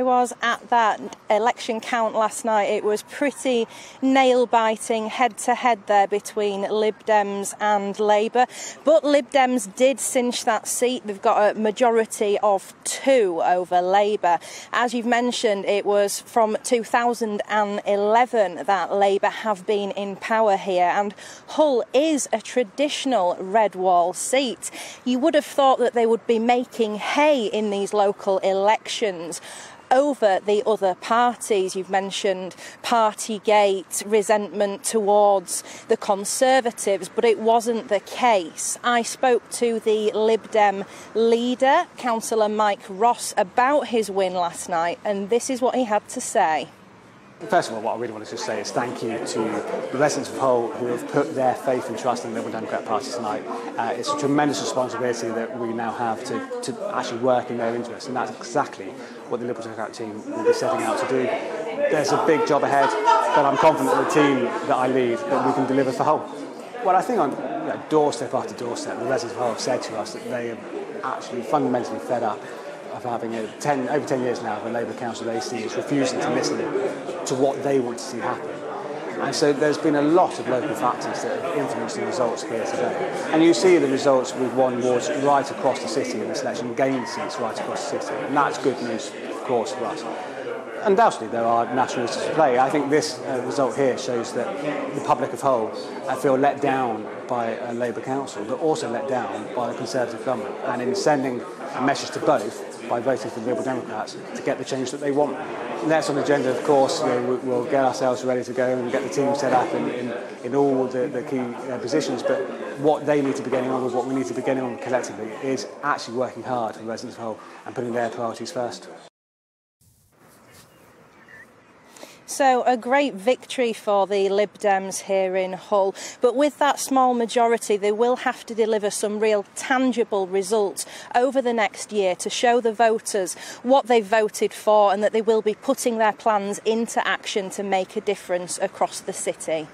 I was at that election count last night. It was pretty nail biting head to head there between Lib Dems and Labour. But Lib Dems did cinch that seat. They've got a majority of two over Labour. As you've mentioned, it was from 2011 that Labour have been in power here, and Hull is a traditional red wall seat. You would have thought that they would be making hay in these local elections over the other parties. You've mentioned Partygate, resentment towards the Conservatives, but it wasn't the case. I spoke to the Lib Dem leader, Councillor Mike Ross, about his win last night, and this is what he had to say. First of all, what I really want to just say is thank you to the residents of Hull who have put their faith and trust in the Liberal Democrat Party tonight. Uh, it's a tremendous responsibility that we now have to, to actually work in their interests, and that's exactly what the Liberal Democrat team will be setting out to do. There's a big job ahead, but I'm confident the team that I lead that we can deliver for Hull. Well, I think on you know, doorstep after doorstep, the residents of Hull have said to us that they are actually fundamentally fed up of having a 10, over 10 years now of a Labour Council AC is refusing to listen to what they want to see happen. And so there's been a lot of local factors that have influenced the results here today. And you see the results we've won wards right across the city in this election, gained seats right across the city. And that's good news, of course, for us. Undoubtedly, there are national issues play. I think this uh, result here shows that the public of Hull uh, feel let down by a Labour council, but also let down by the Conservative government. And in sending a message to both, by voting for the Liberal Democrats to get the change that they want. that's on the agenda, of course, you know, we'll get ourselves ready to go and get the team set up in, in, in all the, the key uh, positions. But what they need to be getting on with, what we need to be getting on collectively, is actually working hard for residents of Hull and putting their priorities first. So, a great victory for the Lib Dems here in Hull. But with that small majority, they will have to deliver some real tangible results over the next year to show the voters what they voted for and that they will be putting their plans into action to make a difference across the city.